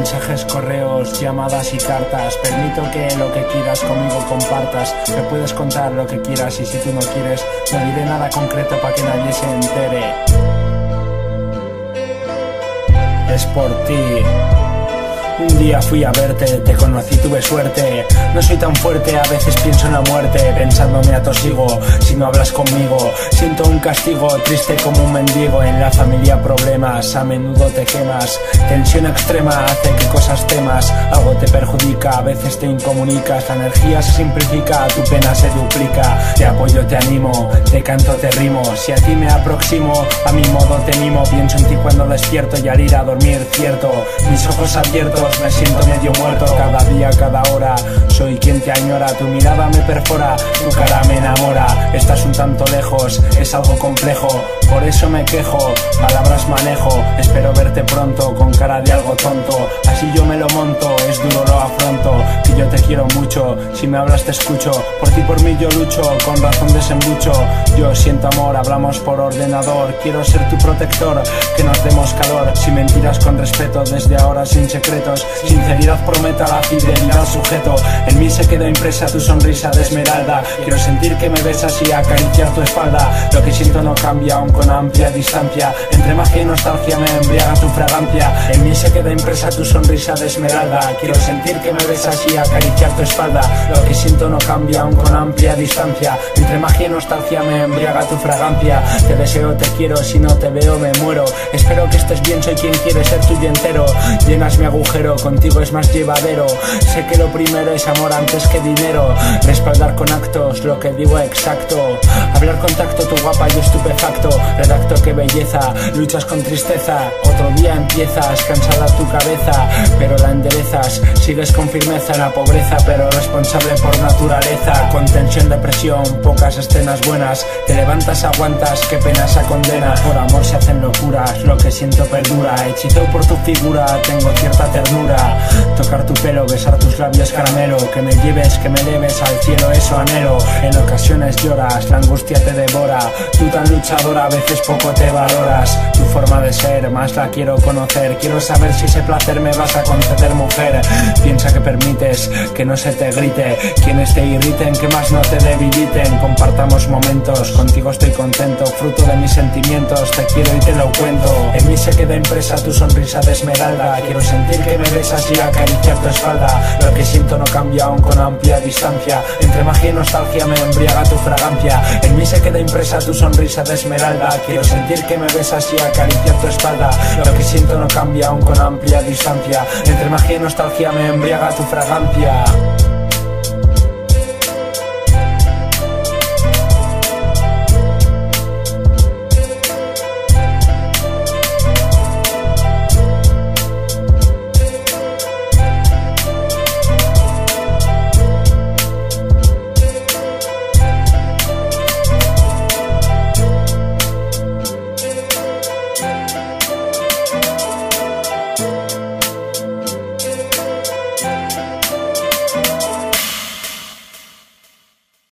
mensajes, correos, llamadas y cartas. Permito que lo que quieras conmigo compartas. Me puedes contar lo que quieras y si tú no quieres, no diré nada concreto para que nadie se entere. Es por ti. Un día fui a verte, te conocí, tuve suerte. No soy tan fuerte, a veces pienso en la muerte. Pensándome atosigo, si no hablas conmigo. Siento un castigo, triste como un mendigo. En la familia problemas, a menudo te quemas. Tensión extrema hace que cosas temas. Algo te perjudica, a veces te incomunicas. La energía se simplifica, tu pena se duplica. Te apoyo, te animo, te canto, te rimo. Si a ti me aproximo, a mi modo te mimo. Pienso en ti cuando despierto y al ir a dormir, cierto. Mis ojos abiertos me siento medio muerto cada día, cada hora. Soy quien te añora, tu mirada me perfora, tu cara me enamora. Estás un tanto lejos, es algo complejo, por eso me quejo. Palabras manejo, espero verte pronto con cara de algo tonto. Así yo te quiero mucho, si me hablas te escucho. Por ti, por mí yo lucho, con razón desembucho. Yo siento amor, hablamos por ordenador. Quiero ser tu protector, que nos demos calor. Si mentiras con respeto, desde ahora sin secretos. Sinceridad prometa la fidelidad sujeto. En mí se queda impresa tu sonrisa de esmeralda. Quiero sentir que me besas y acariciar tu espalda. Lo que siento no cambia aún con amplia distancia. Entre magia y nostalgia me embriaga tu fragancia. En mí se queda impresa tu sonrisa de esmeralda. Quiero sentir que me besas y acariciar tu espalda. Lo que siento no cambia aún con amplia distancia. Entre magia y nostalgia me embriaga tu fragancia. Te deseo, te quiero, si no te veo me muero. Espero que estés bien, soy quien quiere ser tuyo entero. Llenas mi agujero contigo es más llevadero. Sé que lo primero es amor antes que dinero. Respaldar con actos lo que digo exacto. Hablar con tacto, tu guapa y estupefacto. Redacto qué belleza, luchas con tristeza. Otro día empiezas, cansada tu cabeza, pero la enderezas. Sigues con firmeza en la pero responsable por naturaleza. Con tensión, depresión, pocas escenas buenas. Te levantas, aguantas, qué pena esa condena. Por amor se hacen locuras, lo que siento perdura. Hechizo por tu figura, tengo cierta ternura. Tocar tu pelo, besar tus labios caramelo. Que me lleves, que me debes al cielo, eso anhelo. En ocasiones lloras, la angustia te devora. Tú tan luchadora, a veces poco te valoras. Tu forma de ser, más la quiero conocer. Quiero saber si ese placer me vas a conceder mujer. Piensa que permites que no se te grite. Quienes te irriten, que más no te debiliten. Compartamos momentos, contigo estoy contento. Fruto de mis sentimientos, te quiero y te lo cuento. En mí se queda impresa tu sonrisa de esmeralda. Quiero sentir que me besas y acariciar tu espalda. Lo que siento no cambia aún con amplia distancia. Entre magia y nostalgia me embriaga tu fragancia. En mí se queda impresa tu sonrisa de esmeralda. Quiero sentir que me besas y acariciar tu espalda. Lo que siento no cambia aún con amplia distancia. Entre magia y nostalgia me embriaga tu fragancia